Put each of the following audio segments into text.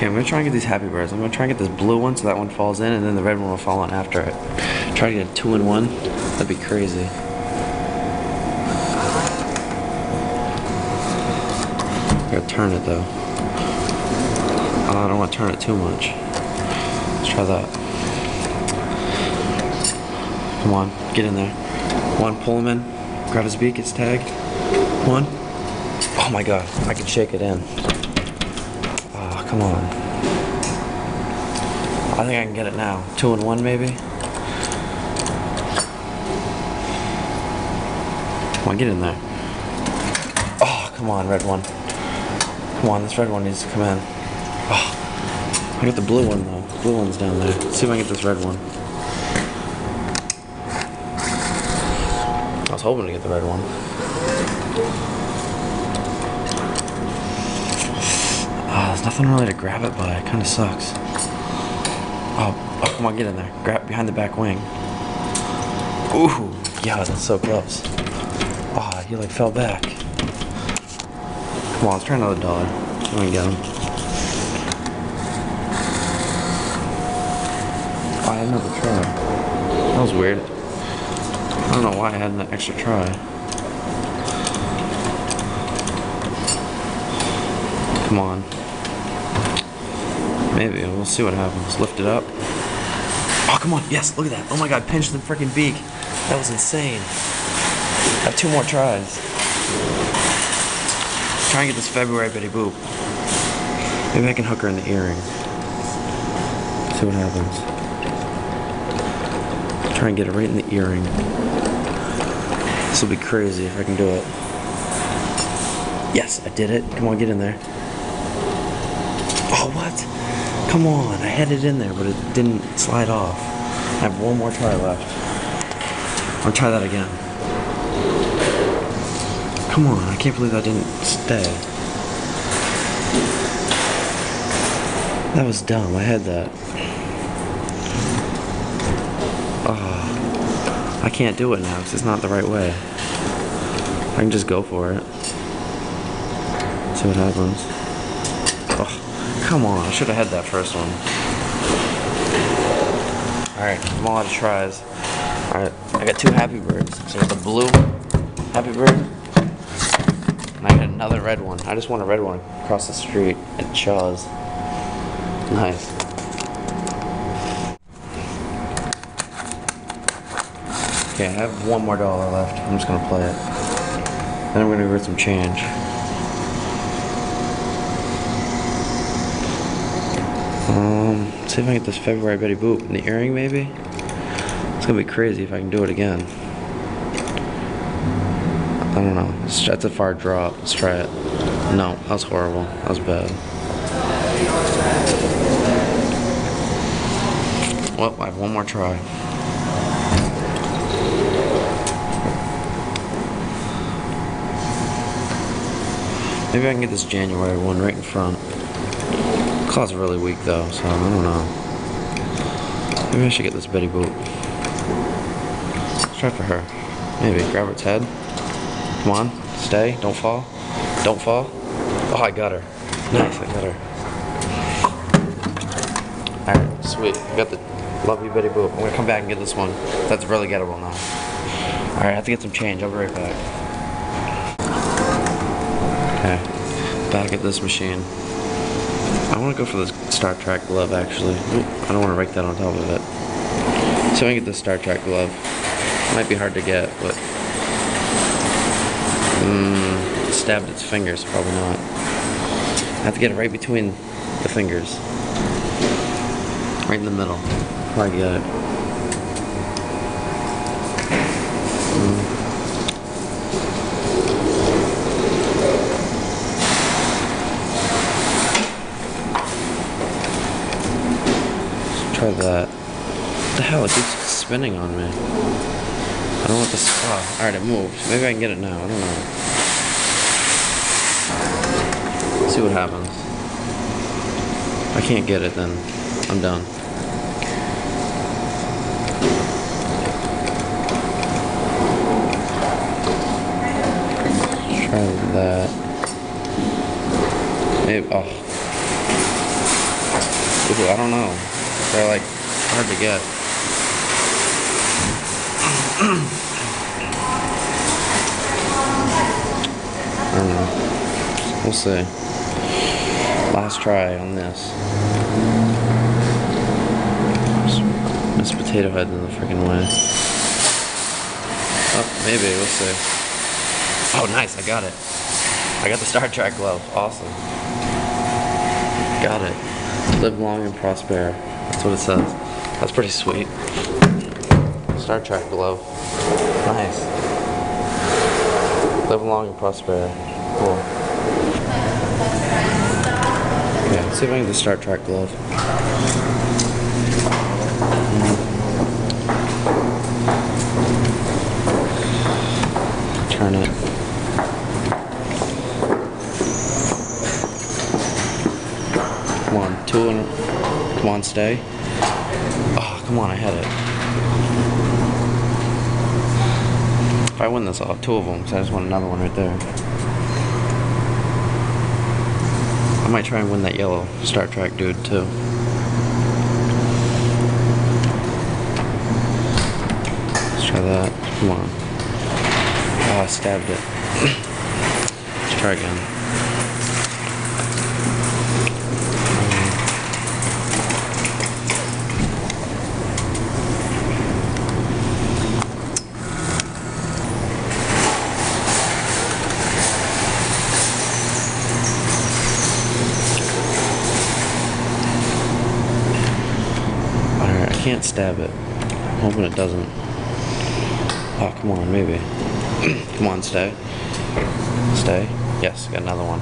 Okay, I'm gonna try and get these Happy Birds. I'm gonna try and get this blue one so that one falls in and then the red one will fall in after it. Try to get a two in one. That'd be crazy. I Gotta turn it though. I don't want to turn it too much. Let's try that. Come on, get in there. One, pull him in. Grab his beak, it's tagged. One. Oh my god, I can shake it in. Come on. I think I can get it now. Two and one, maybe? Come on, get in there. Oh, come on, red one. Come on, this red one needs to come in. Oh, I got the blue one, though. The blue one's down there. Let's see if I can get this red one. I was hoping to get the red one. Ah, there's nothing really to grab it by. It kind of sucks. Oh, oh, come on, get in there. Grab behind the back wing. Ooh, yeah, that's so close. Ah, he like fell back. Come on, let's try another if we can get him. Oh, I had another try. That was weird. I don't know why I had an extra try. Come on. Maybe. We'll see what happens. Lift it up. Oh, come on. Yes, look at that. Oh my god, pinch the freaking beak. That was insane. Have two more tries. Try and get this February Betty Boop. Maybe I can hook her in the earring. See what happens. Try and get it right in the earring. This will be crazy if I can do it. Yes, I did it. Come on, get in there. Oh, what? Come on, I had it in there, but it didn't slide off. I have one more try left. I'll try that again. Come on, I can't believe that didn't stay. That was dumb, I had that. Oh, I can't do it now because it's not the right way. I can just go for it. See what happens. Come on, I should have had that first one. Alright, I'm all out of tries. Alright, I got two Happy Birds. So I got the blue Happy Bird, and I got another red one. I just want a red one across the street at Shaw's. Nice. Okay, I have one more dollar left. I'm just gonna play it. Then I'm gonna get some change. Um, see if I can get this February Betty Boop in the earring, maybe. It's gonna be crazy if I can do it again. I don't know. That's a far drop. Let's try it. No, that was horrible. That was bad. Well, I have one more try. Maybe I can get this January one right in front. Claw's really weak though, so I don't know. Maybe I should get this Betty Boop. Let's try for her. Maybe grab her its head. Come on, stay, don't fall. Don't fall. Oh, I got her. Nice, I got her. Alright, sweet. I got the love you Betty Boop. I'm gonna come back and get this one. That's really gettable now. Alright, I have to get some change. I'll be right back. Okay, back at this machine. I want to go for the Star Trek glove actually. I don't want to rake that on top of it. So I get the Star Trek glove. Might be hard to get, but mm, stabbed its fingers. Probably not. I have to get it right between the fingers, right in the middle. Probably get it. Mm. Let's that. What the hell? It keeps spinning on me. I don't want the spot. Oh, alright, it moved. Maybe I can get it now. I don't know. Let's see what happens. I can't get it, then I'm done. Try that. Maybe, oh. I don't know. They're like hard to get. I don't know. We'll see. Last try on this. This potato head's in the freaking way. Oh, maybe, we'll see. Oh, nice, I got it. I got the Star Trek glove. Awesome. Got it. Live long and prosper. That's what it says. That's pretty sweet. Star Trek glove. Nice. Live long and prosper. Cool. Yeah, let's see if I can get the Star Trek glove. Turn it. One, two and come on, stay. Oh, come on, I had it. If I win this, I'll have two of them, because I just want another one right there. I might try and win that yellow Star Trek dude, too. Let's try that. Come on. Oh, I stabbed it. Let's try again. Alright, I can't stab it. I'm hoping it doesn't. Oh, come on, maybe. come on, stay. Stay. Yes, got another one.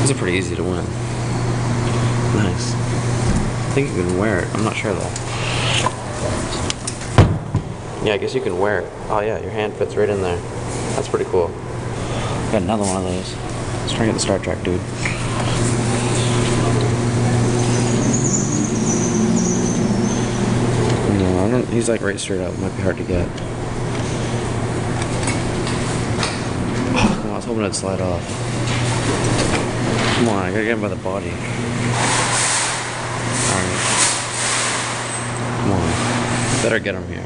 These are pretty easy to win. Nice. I think you can wear it. I'm not sure though. Yeah, I guess you can wear it. Oh yeah, your hand fits right in there. That's pretty cool. Got another one of those. Let's try and get the Star Trek dude. No, I don't. He's like right straight up. Might be hard to get. Oh, I was hoping it'd slide off. Come on, I gotta get him by the body. Alright. Come on. Better get him here.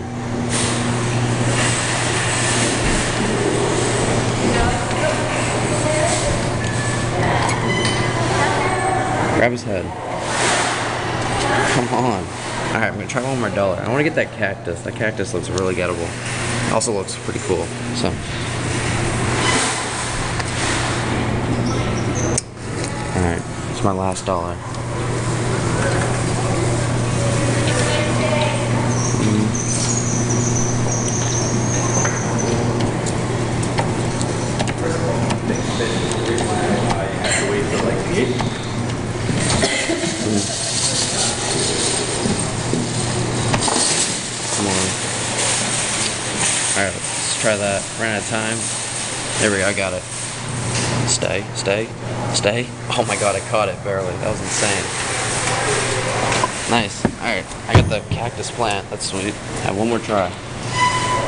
Grab his head. Come on. Alright, I'm gonna try one more dollar. I wanna get that cactus. That cactus looks really gettable. Also looks pretty cool. So. Alright, it's my last dollar. Come on. Alright, let's try that. Ran out of time. There we go, I got it. Stay, stay, stay. Oh my god, I caught it barely. That was insane. Nice. Alright, I got the cactus plant. That's sweet. Have one more try.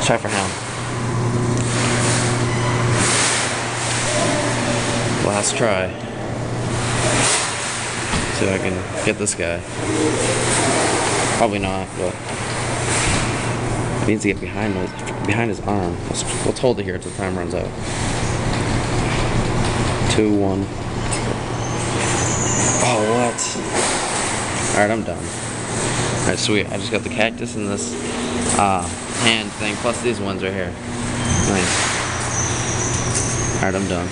Try for him. Last try. See if I can get this guy. Probably not, but he needs to get behind his behind his arm. Let's, let's hold it here until time runs out. Two, one. Oh, what? Alright, I'm done. Alright, sweet. I just got the cactus and this uh, hand thing, plus these ones right here. Nice. Alright, I'm done.